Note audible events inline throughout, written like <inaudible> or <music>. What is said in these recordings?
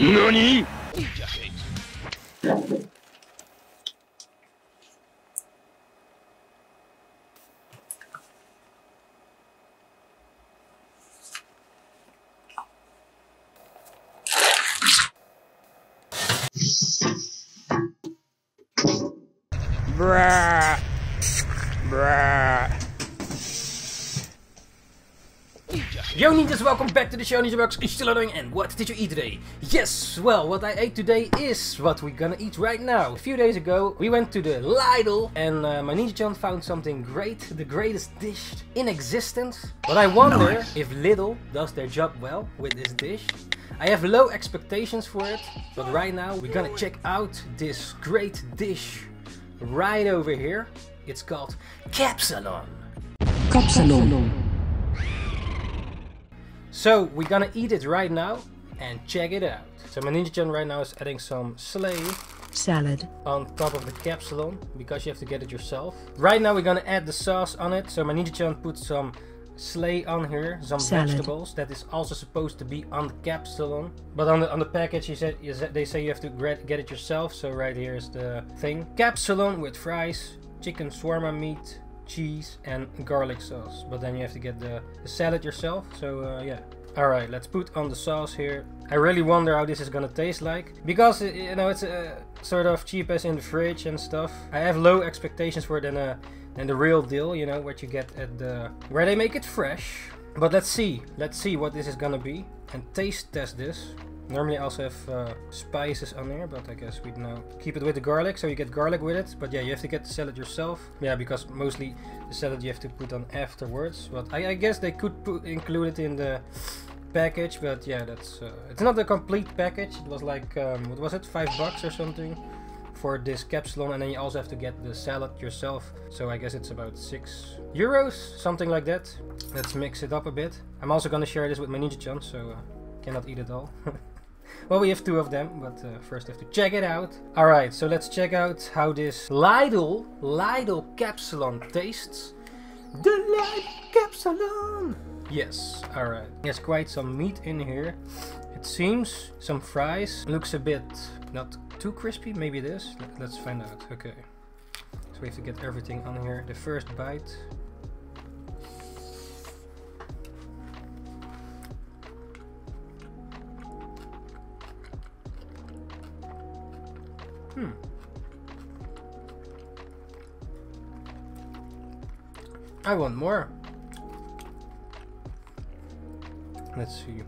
NANI?! Bruh. Bruh. Yo ninjas, welcome back to the show Ninja Box. You still doing and what did you eat today? Yes, well what I ate today is what we're gonna eat right now. A few days ago we went to the Lidl and uh, my Ninja Chan found something great, the greatest dish in existence. But I wonder Nice. if Lidl does their job well with this dish. I have low expectations for it, but right now we're gonna check out this great dish right over here. It's called Capsalon. Kapsalon. So we're gonna eat it right now and check it out. So my Ninja Chan right now is adding some slay Salad. on top of the Kapsalon because you have to get it yourself. Right now we're gonna add the sauce on it. So my Ninja Chan put some slay on here, some Salad. vegetables that is also supposed to be on the Kapsalon. But on the on the package you said, you said they say you have to get it yourself. So right here is the thing: Kapsalon with fries, chicken shawarma meat, cheese, and garlic sauce. But then you have to get the, the salad yourself. So uh, yeah. Alright, let's put on the sauce here. I really wonder how this is gonna taste like. Because, uh, you know, it's uh, sort of cheap as in the fridge and stuff. I have low expectations for it than, uh, than the real deal, you know, what you get at the... Where they make it fresh. But let's see. Let's see what this is gonna be. And taste test this. Normally I also have uh, spices on here, but I guess we'd now keep it with the garlic, so you get garlic with it. But yeah, you have to get the salad yourself. Yeah, because mostly the salad you have to put on afterwards. But I, I guess they could put, include it in the package, but yeah, that's uh, it's not a complete package. It was like um, what was it, five bucks or something for this Kapsalon, and then you also have to get the salad yourself. So I guess it's about six euros, something like that. Let's mix it up a bit. I'm also gonna share this with my Ninja Chan, so uh, cannot eat it all. <laughs> well, we have two of them, but uh, first have to check it out. All right, so let's check out how this Lidl Lidl Kapsalon tastes. The Lidl Kapsalon. Yes, alright. There's quite some meat in here. It seems some fries. Looks a bit not too crispy. Maybe it is. Let- Let's find out. Okay. So we have to get everything on here. The first bite. Hmm. I want more. Let's see.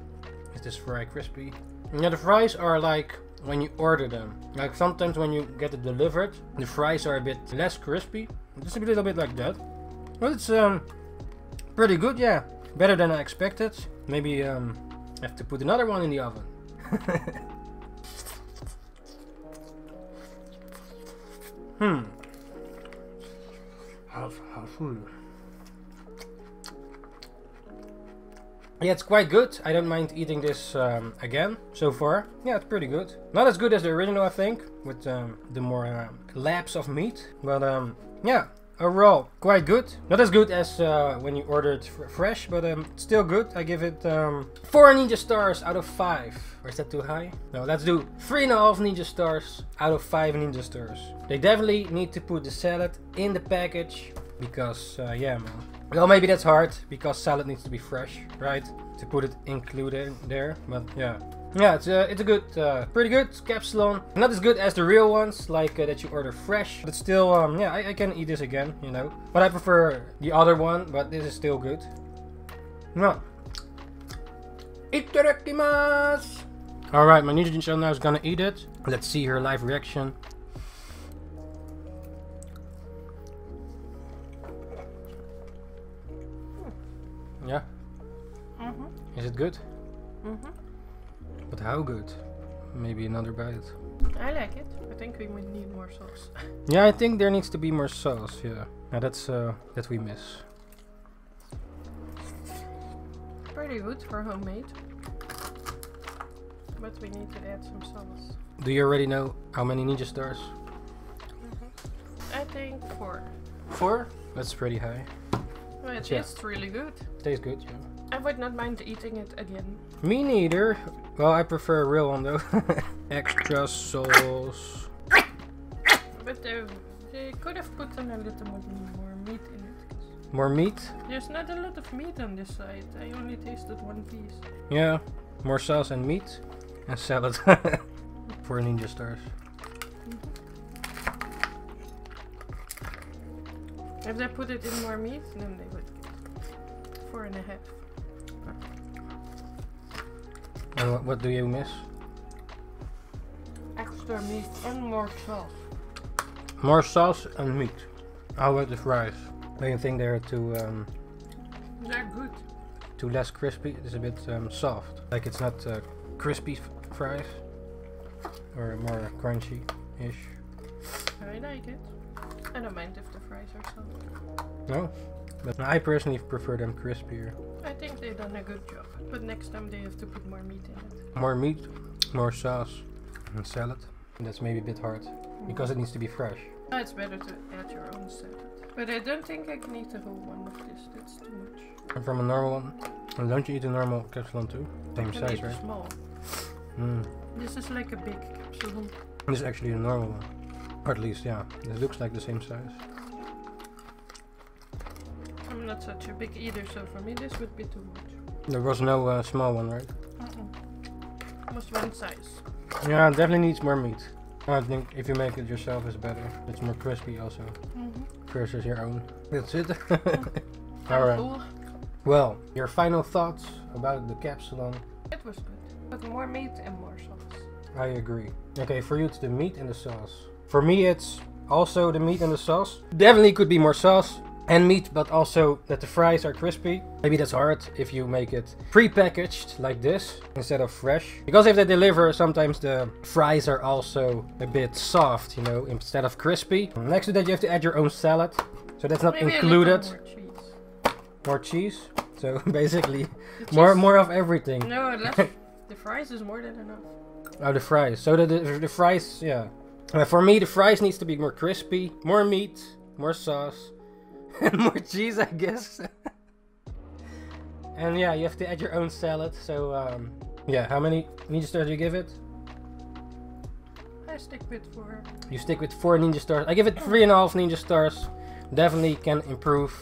Is this fry crispy? Yeah, the fries are like when you order them. Like sometimes when you get it delivered, the fries are a bit less crispy. Just a little bit like that. But it's um pretty good, yeah. Better than I expected. Maybe um I have to put another one in the oven. <laughs> hmm. Half half full. Yeah, it's quite good. I don't mind eating this um, again so far. Yeah, it's pretty good. Not as good as the original, I think, with um, the more uh, laps of meat. But um, yeah, overall, quite good. Not as good as uh, when you order it fresh, but um, still good. I give it um, 4 Ninja Stars out of 5. Or is that too high? No, let's do 3.5 Ninja Stars out of 5 Ninja Stars. They definitely need to put the salad in the package. Because, uh, yeah, man. Well, maybe that's hard because salad needs to be fresh, right? To put it included there, but yeah. Yeah, it's a, it's a good, uh, pretty good Kapsalon. Not as good as the real ones, like uh, that you order fresh. But still, um, yeah, I, I can eat this again, you know. But I prefer the other one, but this is still good. No. Itadakimasu! Alright, my Ninja now is gonna eat it. Let's see her live reaction. Yeah? Mm-hmm. Is it good? But how good? Maybe another bite. I like it. I think we would need more sauce. <laughs> Yeah, I think there needs to be more sauce. Yeah, now that's uh, that we miss. Pretty good for homemade. But we need to add some sauce. Do you already know how many ninja stars? I think four. Four. That's pretty high. Well, it Yeah. tastes really good. Tastes good. Yeah. I would not mind eating it again. Me neither. Well, I prefer a real one though. <laughs> Extra sauce. But uh, they could have put in a little more, more meat in it. More meat. There's not a lot of meat on this side. I only tasted one piece. Yeah. More sauce and meat. And salad. <laughs> For ninja stars. If they put it in more meat, then they would get four and a half. And what, what do you miss? Extra meat and more sauce. More sauce and meat. How about the fries? Do you think they're too um, They're good. too less crispy? It's a bit um, soft. Like it's not uh, crispy fries. Or more crunchy-ish. I like it. I don't mind if the fries are soft. No? But I personally prefer them crispier. I think they've done a good job. But next time they have to put more meat in it. More meat, more sauce, and salad. And that's maybe a bit hard because it needs to be fresh. It's better to add your own salad. But I don't think I can eat a whole one of this. That's too much. And from a normal one. And don't you eat a normal capsule too? Same size, right? small. Mm. This is like a big capsule. This is actually a normal one. Or at least, yeah. It looks like the same size. Not such a big eater, so for me this would be too much. There was no uh, small one, right? Mm-mm. Almost one size. Yeah, it definitely needs more meat. I think if you make it yourself, it's better. It's more crispy also. Mm-hmm. Versus your own. That's it. <laughs> I'm Alright. full. Well, your final thoughts about the Kapsalon? It was good. But more meat and more sauce. I agree. Okay, for you it's the meat and the sauce. For me it's also the meat and the sauce. Definitely could be more sauce and meat, but also that the fries are crispy. Maybe that's hard if you make it pre-packaged like this instead of fresh. Because if they deliver, sometimes the fries are also a bit soft, you know, instead of crispy. Next to that you have to add your own salad. So that's not Maybe included. more cheese. More cheese. So <laughs> basically <laughs> more more of everything. No, <laughs> the fries is more than enough. Oh, the fries. So the, the, the fries, yeah. Uh, for me, the fries needs to be more crispy, more meat, more sauce, <laughs> and more cheese, I guess. <laughs> and yeah, you have to add your own salad. So um, yeah, how many ninja stars do you give it? I stick with four. You stick with four ninja stars. I give it three and a half ninja stars. Definitely can improve,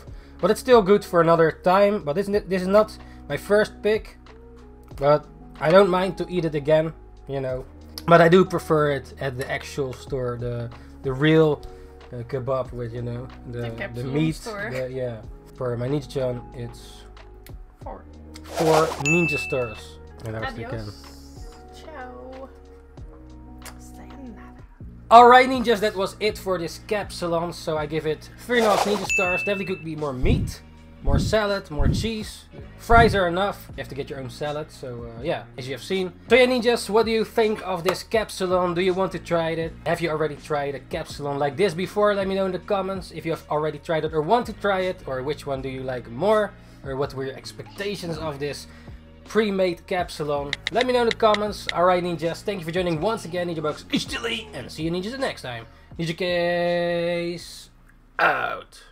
but it's still good for another time. But this is this is not my first pick, but I don't mind to eat it again. You know, but I do prefer it at the actual store, the the real uh, kebab with you know the The the, meat. the- yeah, for my ninja chan, it's Four. four ninja stars. And I was. Adios. Ciao. Alright ninjas, that was it for this Kapsalon. So I give it 3.5 ninja stars. Definitely could be more meat, more salad, more cheese. Fries are enough. You have to get your own salad. So uh, yeah, as you have seen. So yeah ninjas, what do you think of this Kapsalon? Do you want to try it? Have you already tried a Kapsalon like this before? Let me know in the comments if you have already tried it or want to try it. Or which one do you like more? Or what were your expectations of this pre-made Kapsalon. Let me know in the comments. Alright ninjas, thank you for joining once again. Ninja Box is and see you ninjas the next time. Ninjakees out.